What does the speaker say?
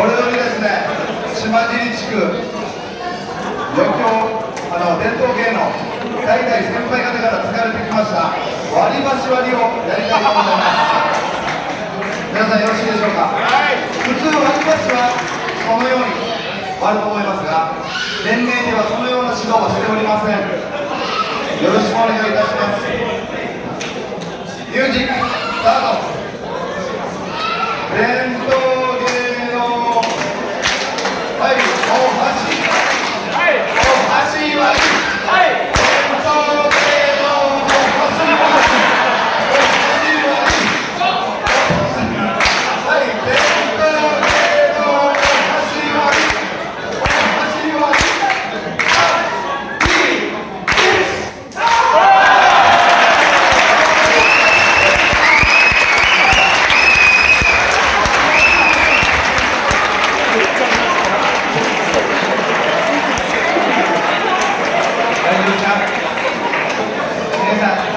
これよりですね島尻地区余興あの伝統芸能代々先輩方から使われてきました割り箸割りをやりたいと思います。皆さんよろしいでしょうか、普通割り箸はこのように割ると思いますが年齢ではそのような指導はしておりません。よろしくお願いいたします。ミュージックスタート Obrigado. deixar.